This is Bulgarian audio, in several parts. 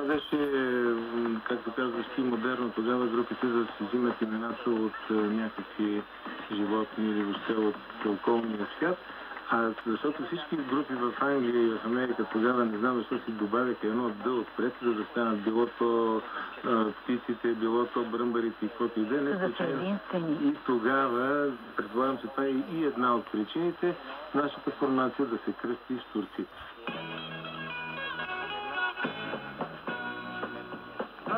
Това беше, както казваш ти, модерно тогава групите да си взимат имената от е, някакви животни или въобще от околния свят. А защото всички групи в Англия и в Америка тогава не знам защо си добавяха едно дъл отпред, за да станат било то а, птиците, било то бръмбарите и каквото и да е. Не случайно. И тогава, предполагам, че това е и една от причините, нашата формация да се кръсти с турците.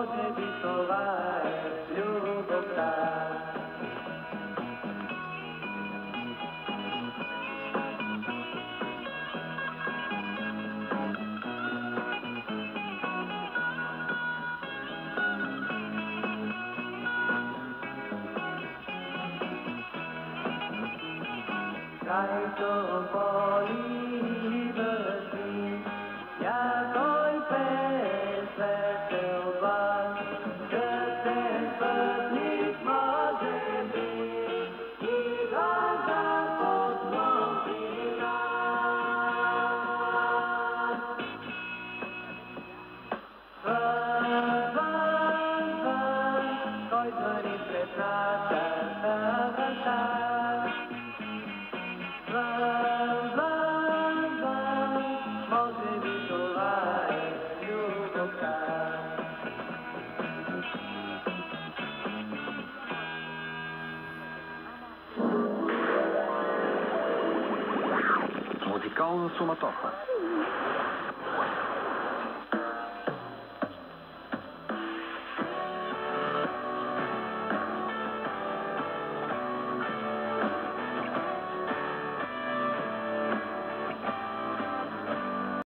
odbytová je ta, Kaj to bolí, causa uma topa.